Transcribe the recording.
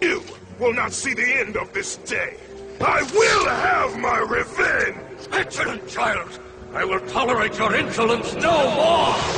You will not see the end of this day. I will have my revenge! Excellent, child. I will tolerate your insolence no more.